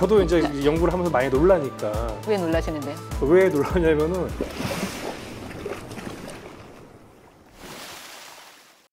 저도 이제 연구를 하면서 많이 놀라니까 왜 놀라시는데요? 왜 놀라냐면은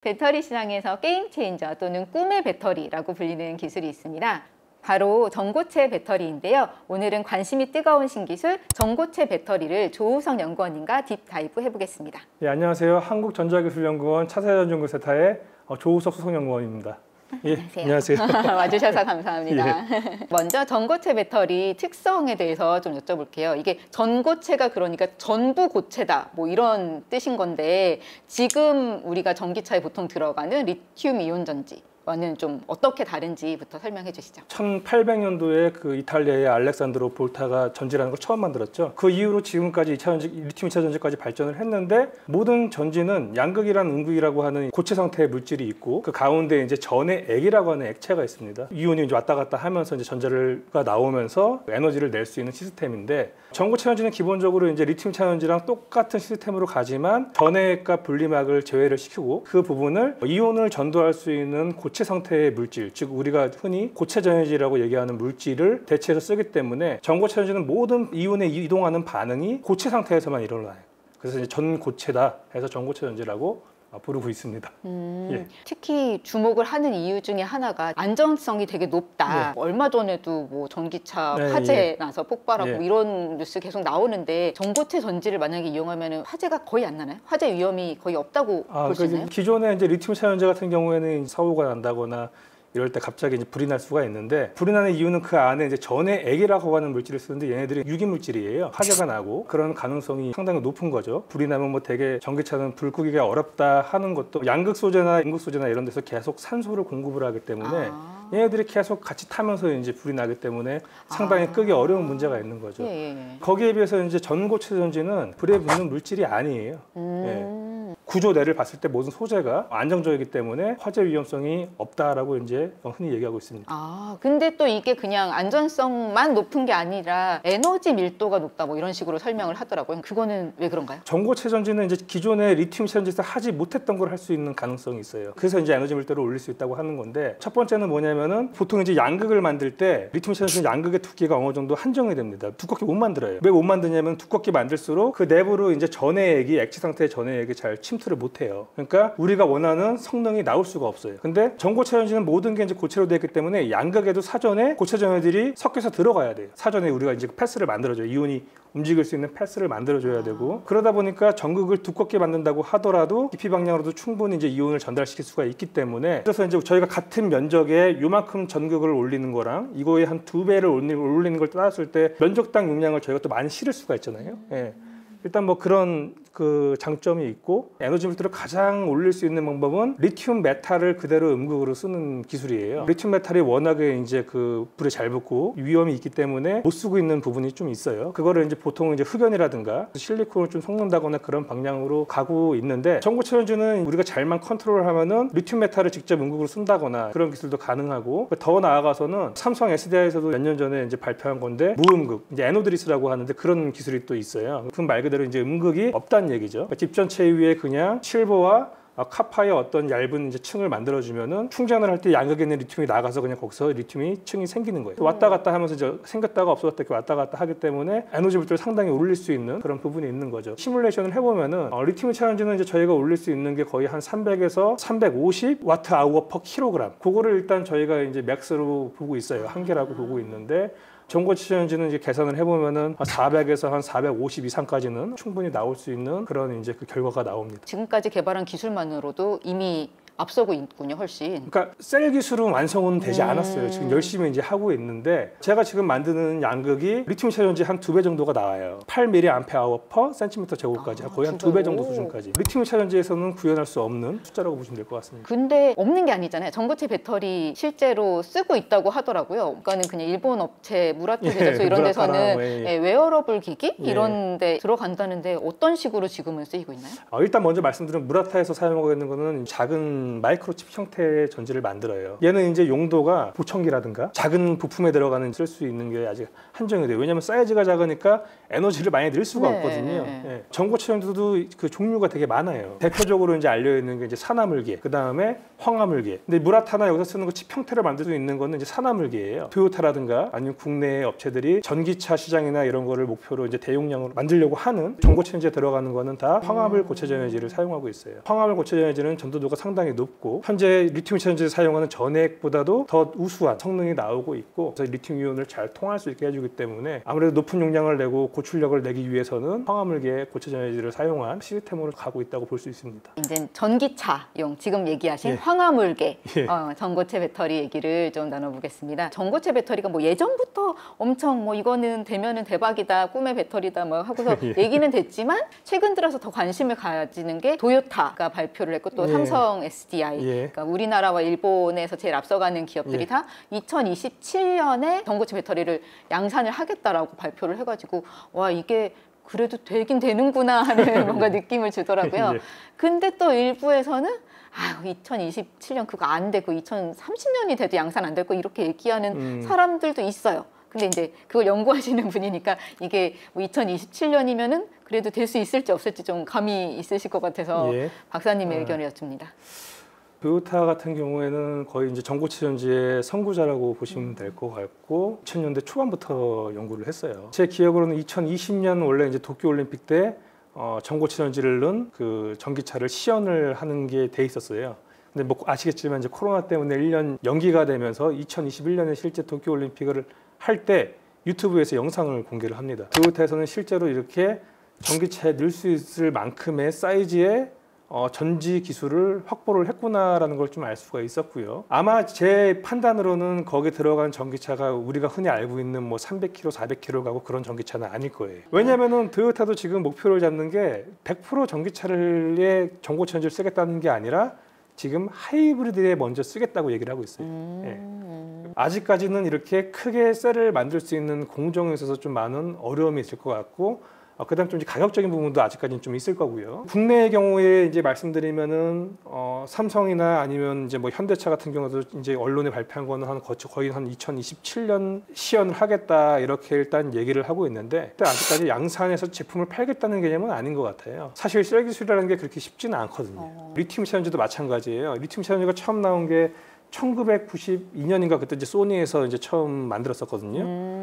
배터리 시장에서 게임 체인저 또는 꿈의 배터리라고 불리는 기술이 있습니다. 바로 전고체 배터리인데요. 오늘은 관심이 뜨거운 신기술 전고체 배터리를 조우석 연구원님과 딥다이브 해보겠습니다. 예, 안녕하세요. 한국전자기술연구원 차세대전지연구센터의 어, 조우석 수석연구원입니다. 예, 안녕하세요. 와주셔서 감사합니다. 먼저 전고체 배터리 특성에 대해서 좀 여쭤볼게요. 이게 전고체가 그러니까 전부 고체다 뭐 이런 뜻인 건데 지금 우리가 전기차에 보통 들어가는 리튬 이온 전지 와는 좀 어떻게 다른지부터 설명해 주시죠. 1800년도에 그 이탈리아의 알렉산드로 볼타가 전지라는 걸 처음 만들었죠. 그 이후로 지금까지 2차 전지, 리튬 2차 전지까지 발전을 했는데 모든 전지는 양극이랑 음극이라고 하는 고체 상태의 물질이 있고 그 가운데 이제 전해액이라고 하는 액체가 있습니다. 이온이 이제 왔다 갔다 하면서 이제 전자가 나오면서 에너지를 낼 수 있는 시스템인데 전고체 전지는 기본적으로 이제 리튬 2차전지랑 똑같은 시스템으로 가지만 전해액과 분리막을 제외를 시키고 그 부분을 이온을 전도할 수 있는 고체 상태의 물질, 즉 우리가 흔히 고체 전해질이라고 얘기하는 물질을 대체해서 쓰기 때문에 전고체 전지는 모든 이온에 이동하는 반응이 고체 상태에서만 일어나요. 그래서 이제 전고체다 해서 전고체 전지라고 부르고 있습니다. 음, 예. 특히 주목을 하는 이유 중에 하나가 안전성이 되게 높다. 얼마 전에도 뭐 전기차 네, 화재 예. 나서 폭발하고 예. 이런 뉴스 계속 나오는데 전고체 전지를 만약에 이용하면 화재가 거의 안 나나요? 화재 위험이 거의 없다고 아, 볼수 그러니까 있나요? 기존에 이제 리튬 차전지 같은 경우에는 사고가 난다거나 이럴 때 갑자기 이제 불이 날 수가 있는데 불이 나는 이유는 그 안에 이제 전해 액이라고 하는 물질을 쓰는데 얘네들이 유기 물질이에요. 화재가 나고 그런 가능성이 상당히 높은 거죠. 불이 나면 뭐 되게 전기차는 불 끄기가 어렵다 하는 것도 양극 소재나 인극 소재나 이런 데서 계속 산소를 공급을 하기 때문에 아. 얘네들이 계속 같이 타면서 이제 불이 나기 때문에 상당히 아. 끄기 어려운 문제가 있는 거죠. 예, 예, 예. 거기에 비해서 이제 전고체 전지는 불에 붙는 물질이 아니에요. 음. 구조내를 봤을 때 모든 소재가 안정적이기 때문에 화재 위험성이 없다라고 이제 흔히 얘기하고 있습니다. 아, 근데 또 이게 그냥 안전성만 높은 게 아니라 에너지 밀도가 높다 뭐 이런 식으로 설명을 하더라고요. 그거는 왜 그런가요? 전고 체 전지는 이제 기존의 리튬 전지에서 하지 못했던 걸 할 수 있는 가능성이 있어요. 그래서 이제 에너지 밀도를 올릴 수 있다고 하는 건데 첫 번째는 뭐냐면은 보통 이제 양극을 만들 때 리튬 전지는 양극의 두께가 어느 정도 한정이 됩니다. 두껍게 못 만들어요. 왜 못 만드냐면 두껍게 만들수록 그 내부로 이제 전해액이 액체 상태의 전해액이 잘 침 투를 못 해요. 그러니까 우리가 원하는 성능이 나올 수가 없어요. 근데 전고체 전지는 모든 게 이제 고체로 되어 있기 때문에 양극에도 사전에 고체 전해들이 섞여서 들어가야 돼요. 사전에 우리가 이제 패스를 만들어줘요. 이온이 움직일 수 있는 path를 만들어줘야 되고 그러다 보니까 전극을 두껍게 만든다고 하더라도 깊이 방향으로도 충분히 이제 이온을 전달시킬 수가 있기 때문에 그래서 이제 저희가 같은 면적에 요만큼 전극을 올리는 거랑 이거에 한 두 배를 올리- 올리는 걸 따졌을 때 면적당 용량을 저희가 또 많이 실을 수가 있잖아요. 예. 일단 뭐 그런 그 장점이 있고 에너지 밀도를 가장 올릴 수 있는 방법은 리튬 메탈을 그대로 음극으로 쓰는 기술이에요. 리튬 메탈이 워낙에 이제 그 불에 잘 붙고 위험이 있기 때문에 못 쓰고 있는 부분이 좀 있어요. 그거를 이제 보통 이제 흑연이라든가 실리콘을 좀 섞는다거나 그런 방향으로 가고 있는데 전고체 전지는 우리가 잘만 컨트롤하면은 리튬 메탈을 직접 음극으로 쓴다거나 그런 기술도 가능하고 더 나아가서는 삼성 SDI에서도 몇 년 전에 이제 발표한 건데 무음극 이제 anodeless라고 하는데 그런 기술이 또 있어요. 그 말 그대로 이제 음극이 없다는 얘기죠. 그러니까 집전체 위에 그냥 silver와 어, copper의 어떤 얇은 이제 층을 만들어주면은 충전을 할 때 양극에 있는 리튬이 나가서 그냥 거기서 리튬이 층이 생기는 거예요. 왔다 갔다 하면서 이제 생겼다가 없어졌다 이렇게 왔다 갔다 하기 때문에 에너지 밀도를 상당히 올릴 수 있는 그런 부분이 있는 거죠. 시뮬레이션을 해보면은 어, 리튬 2차전지는 이제 저희가 올릴 수 있는 게 거의 한 300에서 350 watt hour per kilogram. 그거를 일단 저희가 이제 max로 보고 있어요. 한계라고 보고 있는데 전고체 전지는 이제 계산을 해보면은 한 400에서 한 450 이상까지는 충분히 나올 수 있는 그런 이제 그 결과가 나옵니다. 지금까지 개발한 기술만으로도 이미 앞서고 있군요, 훨씬. 그러니까 셀 기술은 완성은 되지 음. 않았어요. 지금 열심히 이제 하고 있는데 제가 지금 만드는 양극이 리튬 2차전지 한 두 배 정도가 나와요. 8mA per 센티미터 제곱까지 아, 거의 한두두배 배. 정도 오. 수준까지. 리튬 2차전지에서는 구현할 수 없는 숫자라고 보시면 될 것 같습니다. 근데 없는 게 아니잖아요. 전고체 배터리 실제로 쓰고 있다고 하더라고요. 그러니까는 그냥 일본 업체 무라타 예, 제작소 이런 무라타나 데서는 뭐, 예, 예. 예, 웨어러블 기기 예. 이런 데 들어간다는데 어떤 식으로 지금은 쓰이고 있나요? 어, 일단 먼저 말씀드린 무라타에서 사용하고 있는 거는 작은 음, 마이크로칩 형태의 전지를 만들어요. 얘는 이제 용도가 보청기라든가 작은 부품에 들어가는 쓸 수 있는 게 아직 한정이 돼요. 왜냐하면 사이즈가 작으니까 에너지를 많이 넣을 수가 네, 없거든요. 네. 예. 전고체 전지도 그 종류가 되게 많아요. 대표적으로 이제 알려 있는 게 이제 산화물계, 그 다음에 황화물계. 근데 무라타나 여기서 쓰는 거칩 형태를 만들 수 있는 거는 이제 산화물계예요. 토요타라든가 아니면 국내 업체들이 전기차 시장이나 이런 거를 목표로 이제 대용량으로 만들려고 하는 전고체 전지에 들어가는 거는 다 황화물 고체 전해질을 사용하고 있어요. 황화물 고체 전해질은 전도도가 상당히 높고 현재 리튬 전지를 사용하는 전액보다도 더 우수한 성능이 나오고 있고 그래서 리튬 이온을 잘 통할 수 있게 해주기 때문에 아무래도 높은 용량을 내고 고출력을 내기 위해서는 황화물계 고체 전해질을 사용한 시스템으로 가고 있다고 볼 수 있습니다. 이제 전기차용 지금 얘기하신 예. 황화물계 예. 어, 전고체 배터리 얘기를 좀 나눠보겠습니다. 전고체 배터리가 뭐 예전부터 엄청 뭐 이거는 되면은 대박이다 꿈의 배터리다 뭐 하고서 예. 얘기는 됐지만 최근 들어서 더 관심을 가지는 게 도요타가 발표를 했고 또 예. 삼성 SDI 예. 그러니까 우리나라와 일본에서 제일 앞서가는 기업들이 예. 다 2027년에 전고체 배터리를 양산을 하겠다라고 발표를 해가지고 와 이게 그래도 되긴 되는구나 하는 뭔가 느낌을 주더라고요. 예. 근데 또 일부에서는 아유 2027년 그거 안 되고 2030년이 돼도 양산 안 될 거 이렇게 얘기하는 음. 사람들도 있어요. 근데 이제 그걸 연구하시는 분이니까 이게 뭐 2027년이면은 그래도 될 수 있을지 없을지 좀 감이 있으실 것 같아서 예. 박사님의 어. 의견을 여쭙니다. 토요타 같은 경우에는 거의 이제 전고체 전지의 선구자라고 보시면 될 것 같고 2000년대 초반부터 연구를 했어요. 제 기억으로는 2020년 원래 이제 도쿄 올림픽 때 어, 전고체 전지를 넣은 그 전기차를 시연을 하는 게 돼 있었어요. 근데 뭐 아시겠지만 이제 코로나 때문에 1년 연기가 되면서 2021년에 실제 도쿄 올림픽을 할 때 유튜브에서 영상을 공개를 합니다. 토요타에서는 실제로 이렇게 전기차에 넣을 수 있을 만큼의 사이즈의 어, 전지 기술을 확보를 했구나라는 걸 좀 알 수가 있었고요. 아마 제 판단으로는 거기 들어간 전기차가 우리가 흔히 알고 있는 뭐 300km, 400km 가고 그런 전기차는 아닐 거예요. 왜냐면은 토요타도 지금 목표를 잡는 게 100% 전기차를 전고체 전지를 쓰겠다는 게 아니라 지금 하이브리드에 먼저 쓰겠다고 얘기를 하고 있어요. 음. 아직까지는 이렇게 크게 셀을 만들 수 있는 공정에 있어서 좀 많은 어려움이 있을 것 같고 어, 그다음 좀 이제 가격적인 부분도 아직까지는 좀 있을 거고요. 국내의 경우에 이제 말씀드리면은 어, 삼성이나 아니면 이제 뭐 현대차 같은 경우도 이제 언론에 발표한 거는 한 거의 한 2027년 시연을 하겠다 이렇게 일단 얘기를 하고 있는데 아직까지 양산해서 제품을 팔겠다는 개념은 아닌 것 같아요. 사실 셀 기술이라는 게 그렇게 쉽지는 않거든요. 어. 리튬 시연지도 마찬가지예요. 리튬 시연지가 처음 나온 게 1992년인가 그때 이제 소니에서 이제 처음 만들었었거든요. 음.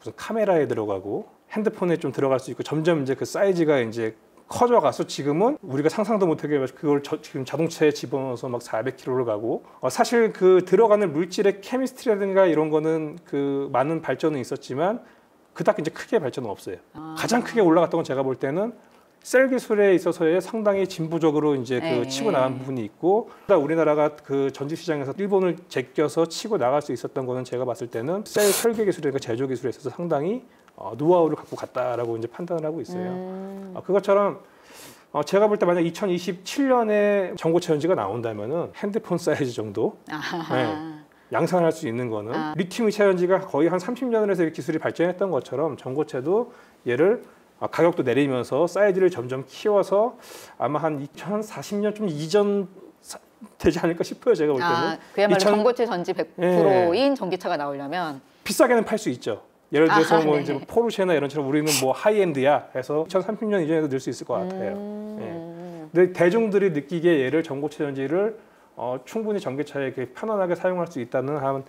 무슨 카메라에 들어가고 핸드폰에 좀 들어갈 수 있고 점점 이제 그 사이즈가 이제 커져가서 지금은 우리가 상상도 못하게 그걸 저- 지금 자동차에 집어넣어서 막 400km를 가고 어, 사실 그 들어가는 물질의 케미스트리라든가 이런 거는 그 많은 발전은 있었지만 그닥 이제 크게 발전은 없어요. 아. 가장 크게 올라갔던 건 제가 볼 때는 셀 기술에 있어서의 상당히 진보적으로 이제 그 네. 치고 나간 부분이 있고 우리나라가 그 전지 시장에서 일본을 제껴서 치고 나갈 수 있었던 거는 제가 봤을 때는 셀 설계 기술이나 제조 기술에 있어서 상당히 어, 노하우를 갖고 갔다라고 이제 판단을 하고 있어요. 음. 어, 그것처럼 어, 제가 볼 때 만약 2027년에 전고체 전지가 나온다면은 핸드폰 사이즈 정도 아하. 양산할 수 있는 거는 아. 리튬 이차 전지가 거의 한 30년을 해서 기술이 발전했던 것처럼 전고체도 얘를 아, 가격도 내리면서 사이즈를 점점 키워서 아마 한 2040년 좀 이전 사- 되지 않을까 싶어요 제가 볼 때는 아, 그야말로 2000 전고체 전지 100%인 전기차가 나오려면 비싸게는 팔 수 있죠. 예를 들어서 아하, 뭐 네. 이제 뭐 포르쉐나 이런처럼 우리는 뭐 하이엔드야 해서 2030년 이전에도 늘 수 있을 것 같아요. 음. 근데 대중들이 느끼기에 얘를 전고체 전지를 어, 충분히 전기차에 편안하게 사용할 수 있다는 한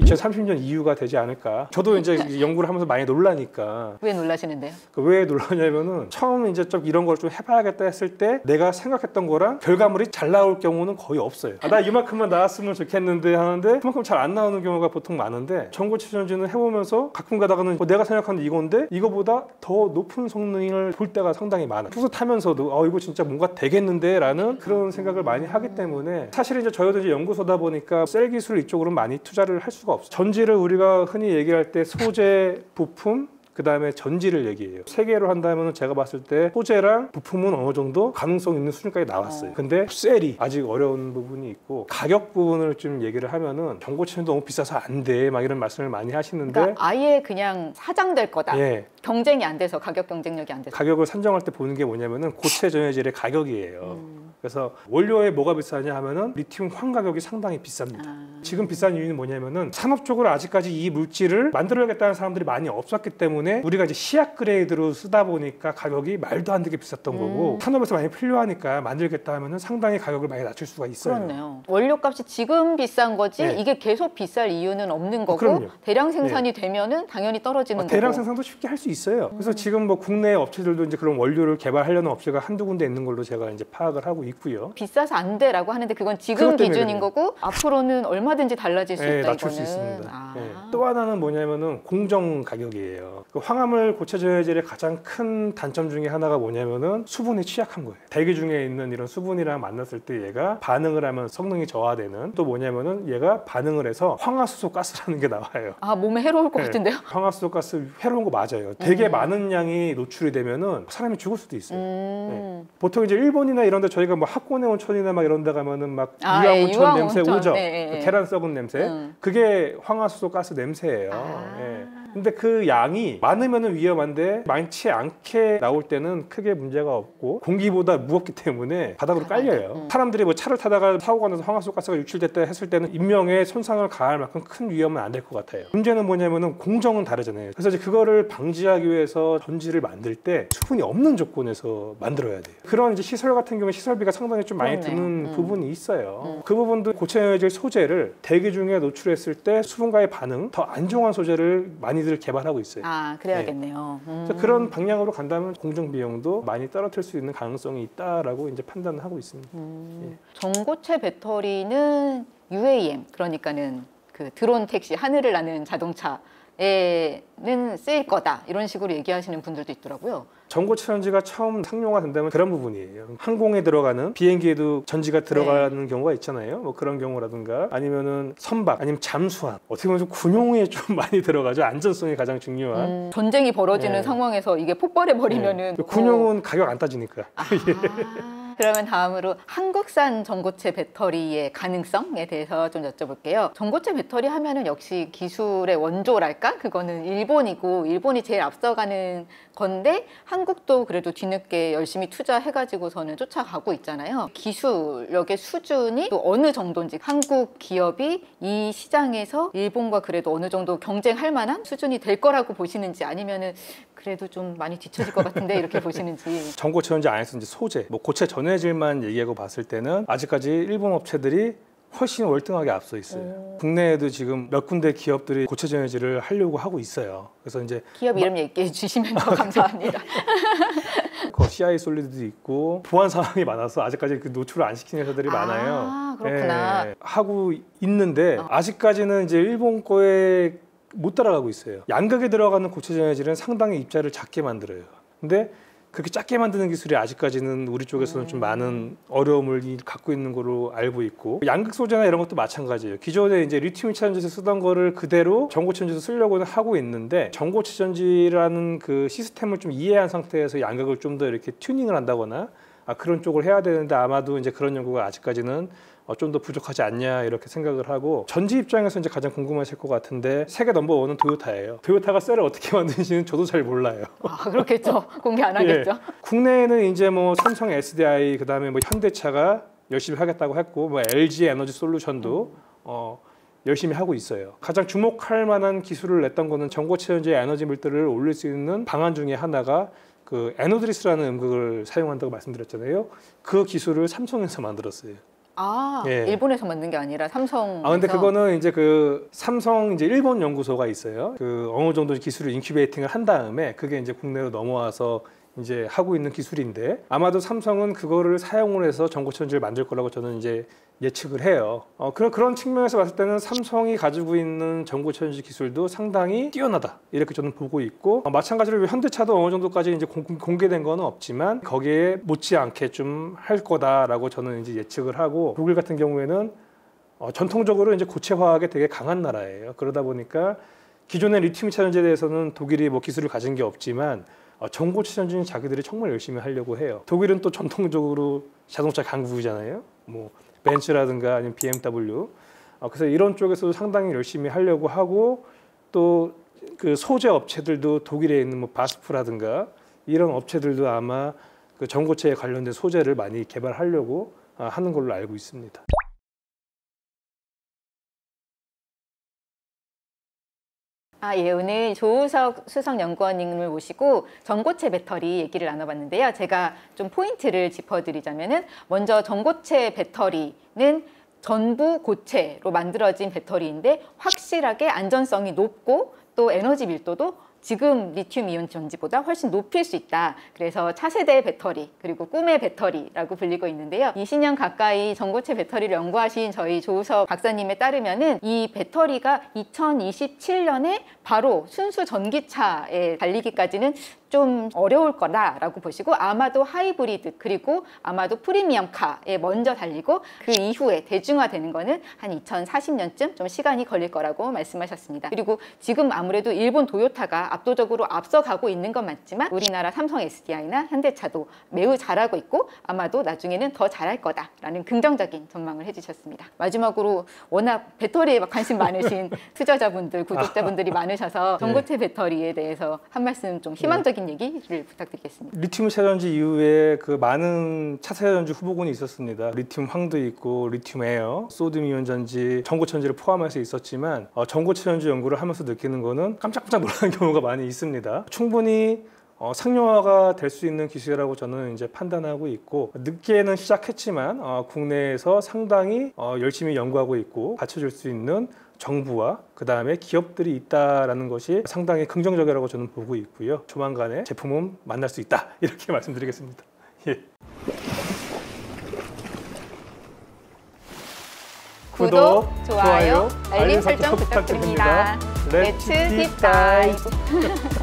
2030년 이유가 되지 않을까. 저도 이제 연구를 하면서 많이 놀라니까 왜 놀라시는데요? 그왜 놀라냐면은 처음 이제 좀 이런 걸 좀 해봐야겠다 했을 때 내가 생각했던 거랑 결과물이 잘 나올 경우는 거의 없어요. 아, 나 이만큼만 나왔으면 좋겠는데 하는데 그만큼 잘 안 나오는 경우가 보통 많은데 전고체 전지는 해보면서 가끔 가다가는 뭐 내가 생각하는 이건데 이거보다 더 높은 성능을 볼 때가 상당히 많아요. 뿌듯하면서도 어 이거 진짜 뭔가 되겠는데 라는 그런 생각을 많이 하기 때문에 사실 이제 저희도 이제 연구소다 보니까 셀 기술 이쪽으로 많이 투자를 할 수가 없어요. 전지를 우리가 흔히 얘기할 때 소재, 부품 그 다음에 전지를 얘기해요. 세 개로 한다면 제가 봤을 때 소재랑 부품은 어느 정도 가능성 있는 수준까지 나왔어요. 어. 근데 셀이 아직 어려운 부분이 있고 가격 부분을 좀 얘기를 하면은 전고체는 너무 비싸서 안 돼. 막 이런 말씀을 많이 하시는데 그러니까 아예 그냥 사장될 거다. 예, 경쟁이 안 돼서 가격 경쟁력이 안 돼서. 가격을 산정할 때 보는 게 뭐냐면은 고체 전해질의 가격이에요. 음. 그래서 원료에 뭐가 비싸냐 하면은 리튬 황 가격이 상당히 비쌉니다. 아. 지금 비싼 이유는 뭐냐면은 산업적으로 아직까지 이 물질을 만들어야겠다는 사람들이 많이 없었기 때문에 우리가 이제 시약 그레이드로 쓰다 보니까 가격이 말도 안 되게 비쌌던 거고 음. 산업에서 많이 필요하니까 만들겠다 하면은 상당히 가격을 많이 낮출 수가 있어요. 그렇네요. 원료값이 지금 비싼 거지 네. 이게 계속 비쌀 이유는 없는 거고 그럼요. 대량 생산이 되면은 당연히 떨어지는 어, 대량 거고. 생산도 쉽게 할 수 있어요. 그래서 지금 뭐 국내 업체들도 이제 그런 원료를 개발하려는 업체가 한두 군데 있는 걸로 제가 이제 파악을 하고 있고요. 비싸서 안 돼라고 하는데 그건 지금 기준인 거고 앞으로는 얼마든지 달라질 수 네, 있다 낮출 수 이거는. 있습니다. 아. 네. 또 하나는 뭐냐면은 공정 가격이에요. 그 황화물 고체 저해질의 가장 큰 단점 중에 하나가 뭐냐면은 수분에 취약한 거예요. 대기 중에 있는 이런 수분이랑 만났을 때 얘가 반응을 하면 성능이 저하되는 또 뭐냐면은 얘가 반응을 해서 황화수소 가스라는 게 나와요. 아 몸에 해로울 것 네. 같은데요. 황화수소 가스 해로운 거 맞아요. 되게 음. 많은 양이 노출이 되면은 사람이 죽을 수도 있어요. 음. 보통 이제 일본이나 이런 데 저희가 뭐 하코네 온천이나 막 이런 데 가면은 막 아, 유황 예, 온천 냄새. 오죠. 네, 네, 네. 계란 썩은 냄새. 음. 그게 황화수소 가스 냄새예요. 아. 예. 근데 그 양이 많으면 위험한데 많지 않게 나올 때는 크게 문제가 없고 공기보다 무겁기 때문에 바닥으로 깔려요. 음. 사람들이 뭐 차를 타다가 사고가 나서 황화수소 가스가 유출됐다 했을 때는 인명에 손상을 가할 만큼 큰 위험은 안 될 것 같아요. 문제는 뭐냐면은 공정은 다르잖아요. 그래서 이제 그거를 방지하기 위해서 전지를 만들 때 수분이 없는 조건에서 만들어야 돼요. 그런 이제 시설 같은 경우에 시설비가 상당히 좀 많이 그렇네요. 드는 음. 부분이 있어요. 음. 그 부분도 고체해질 소재를 대기 중에 노출했을 때 수분과의 반응 더 안정한 소재를 많이 들 개발하고 있어요. 아 그래야겠네요. 음. 그래서 그런 방향으로 간다면 공정 비용도 많이 떨어뜨릴 수 있는 가능성이 있다라고 이제 판단을 하고 있습니다. 음. 전고체 배터리는 UAM 그러니까는 그 드론 택시 하늘을 나는 자동차 에는 쓰일 거다 이런 식으로 얘기하시는 분들도 있더라고요. 전고 체 전지가 처음 상용화 된다면 그런 부분이에요. 항공에 들어가는 비행기에도 전지가 들어가는 경우가 있잖아요. 뭐 그런 경우라든가 아니면은 선박 아니면 잠수함 어떻게 보면 좀 군용에 좀 많이 들어가죠. 안전성이 가장 중요한. 음, 전쟁이 벌어지는 네. 상황에서 이게 폭발해 버리면은 네. 군용은 가격 안 따지니까. 아, 그러면 다음으로 한국산 전고체 배터리의 가능성에 대해서 좀 여쭤볼게요. 전고체 배터리 하면은 역시 기술의 원조랄까? 그거는 일본이고 일본이 제일 앞서가는 건데 한국도 그래도 뒤늦게 열심히 투자해가지고서는 쫓아가고 있잖아요. 기술력의 수준이 또 어느 정도인지 한국 기업이 이 시장에서 일본과 그래도 어느 정도 경쟁할 만한 수준이 될 거라고 보시는지 아니면은 그래도 좀 많이 뒤처질 것 같은데 이렇게 보시는지. 전고체 전지 안에서 이제 소재, 뭐 고체 전해질만 얘기하고 봤을 때는 아직까지 일본 업체들이 훨씬 월등하게 앞서 있어요. 오. 국내에도 지금 몇 군데 기업들이 고체 전해질을 하려고 하고 있어요. 그래서 이제 기업 이름 얘기해 주시면 더 감사합니다. 그 CI 솔리드도 있고 보안 상황이 많아서 아직까지 그 노출을 안 시키는 회사들이 많아요. 아, 그렇구나. 예, 하고 있는데 어. 아직까지는 이제 일본 거에 못 따라가고 있어요. 양극에 들어가는 고체 전해질은 상당히 입자를 작게 만들어요. 근데 그렇게 작게 만드는 기술이 아직까지는 우리 쪽에서는 좀 음. 많은 어려움을 이- 갖고 있는 거로 알고 있고 양극 소재나 이런 것도 마찬가지예요. 기존에 이제 리튬 차전지에서 쓰던 거를 그대로 전고체 전지에서 쓰려고는 하고 있는데 전고체 전지라는 그 시스템을 좀 이해한 상태에서 양극을 좀 더 이렇게 튜닝을 한다거나 아, 그런 쪽을 해야 되는데 아마도 이제 그런 연구가 아직까지는 어, 좀 더 부족하지 않냐 이렇게 생각을 하고 전지 입장에서 이제 가장 궁금하실 것 같은데 세계 넘버 원은 토요타예요. 토요타가 셀을 어떻게 만드는지는 저도 잘 몰라요. 아, 그렇겠죠. 공개 안 하겠죠. 예. 국내에는 이제 뭐 삼성 SDI 그다음에 뭐 현대차가 열심히 하겠다고 했고 뭐 LG 에너지 솔루션도 어 열심히 하고 있어요. 가장 주목할 만한 기술을 냈던 거는 전고체 전지의 에너지 밀도를 올릴 수 있는 방안 중에 하나가 그 에노드리스라는 음극을 사용한다고 말씀드렸잖아요. 그 기술을 삼성에서 만들었어요. 아, 예. 일본에서 만든 게 아니라 삼성. 아 근데 그거는 이제 그 삼성 이제 일본 연구소가 있어요. 그 어느 정도 기술을 incubating을 한 다음에 그게 이제 국내로 넘어와서 이제 하고 있는 기술인데 아마도 삼성은 그거를 사용을 해서 전고체 전지를 만들 거라고 저는 이제 예측을 해요. 어, 그런 그런 측면에서 봤을 때는 삼성이 가지고 있는 전고체 전지 기술도 상당히 뛰어나다 이렇게 저는 보고 있고 어, 마찬가지로 현대차도 어느 정도까지 이제 공, 공개된 거는 없지만 거기에 못지않게 좀 할 거다라고 저는 이제 예측을 하고 독일 같은 경우에는 어, 전통적으로 이제 고체 화학에 되게 강한 나라예요. 그러다 보니까 기존의 리튬 차전지에 대해서는 독일이 뭐 기술을 가진 게 없지만 어, 전고체 전지는 자기들이 정말 열심히 하려고 해요. 독일은 또 전통적으로 자동차 강국이잖아요. 뭐 벤츠라든가 아니면 BMW. 어, 그래서 이런 쪽에서도 상당히 열심히 하려고 하고 또 그 소재 업체들도 독일에 있는 뭐 바스프라든가 이런 업체들도 아마 그 전고체에 관련된 소재를 많이 개발하려고 아, 하는 걸로 알고 있습니다. 아, 예, 오늘 조우석 수석연구원님을 모시고 전고체 배터리 얘기를 나눠봤는데요. 제가 좀 포인트를 짚어드리자면은 먼저 전고체 배터리는 전부 고체로 만들어진 배터리인데 확실하게 안전성이 높고 또 에너지 밀도도 지금 리튬 이온 전지보다 훨씬 높일 수 있다. 그래서 차세대 배터리 그리고 꿈의 배터리라고 불리고 있는데요. 20년 가까이 전고체 배터리를 연구하신 저희 조우석 박사님에 따르면은 이 배터리가 2027년에 바로 순수 전기차에 달리기까지는 좀 어려울 거다라고 보시고 아마도 하이브리드 그리고 아마도 프리미엄카에 먼저 달리고 그 이후에 대중화되는 거는 한 2040년쯤 좀 시간이 걸릴 거라고 말씀하셨습니다. 그리고 지금 아무래도 일본 도요타가 압도적으로 앞서가고 있는 건 맞지만 우리나라 삼성 SDI나 현대차도 매우 잘하고 있고 아마도 나중에는 더 잘할 거다라는 긍정적인 전망을 해주셨습니다. 마지막으로 워낙 배터리에 막 관심 많으신 투자자분들, 구독자분들이 많으셔서 전고체 배터리에 대해서 한 말씀 좀 희망적인 얘기를 부탁드리겠습니다. 리튬 이차전지 이후에 그 많은 차세대 전지 후보군이 있었습니다. 리튬 황도 있고 리튬 에어, 소듐 이온 전지, 전고체 전지를 포함해서 있었지만 어, 전고체 전지 연구를 하면서 느끼는 거는 깜짝깜짝 놀라는 경우가 많이 있습니다. 충분히 어, 상용화가 될 수 있는 기술이라고 저는 이제 판단하고 있고 늦게는 시작했지만 어, 국내에서 상당히 어, 열심히 연구하고 있고 받쳐줄 수 있는 정부와 그 다음에 기업들이 있다라는 것이 상당히 긍정적이라고 저는 보고 있고요. 조만간에 제품은 만날 수 있다 이렇게 말씀드리겠습니다. 예. 구독, 좋아요, 알림 설정 부탁드립니다. 딥다 이브.